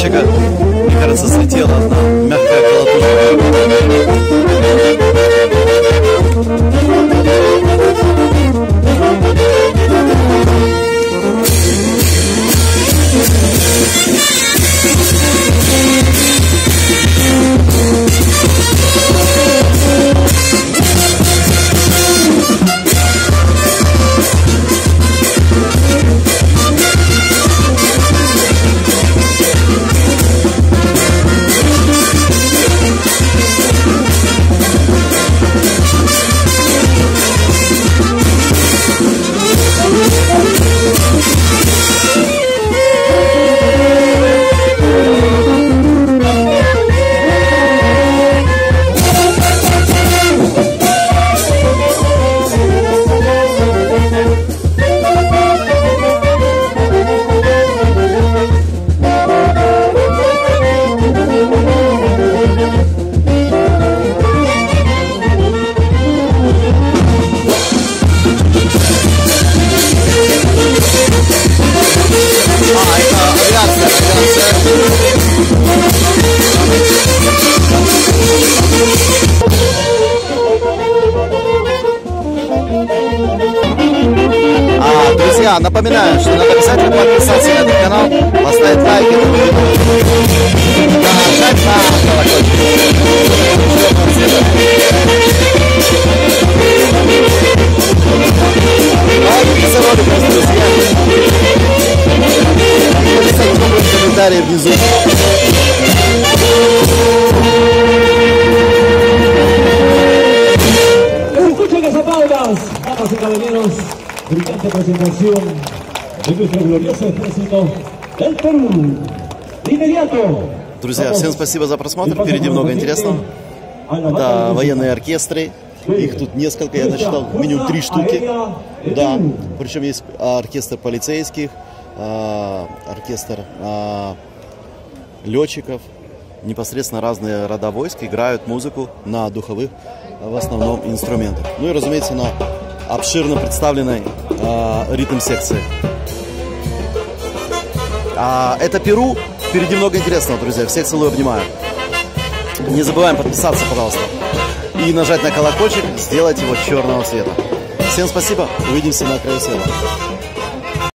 барабанщика, мне кажется, слетела одна мягкая А, друзья, напоминаю, что надо обязательно подписаться на этот канал, поставить лайк этому видео, нажать на колокольчик. Brillante presentación de nuestro glorioso ejército del Perú. De inmediato. Друзья, всем спасибо за просмотр. Впереди много интересного. Это военные оркестры. Их тут несколько, я насчитал минимум три штуки. Да, причем есть оркестр полицейских, а, оркестр а, летчиков. Непосредственно разные рода войск играют музыку на духовых, в основном, инструментах. Ну и, разумеется, на обширно представленной а, ритм-секции. А, это Перу. Впереди много интересного, друзья. Всех целую, обнимаю. Не забываем подписаться, пожалуйста. И нажать на колокольчик, сделать его черного цвета. Всем спасибо. Увидимся на краю света.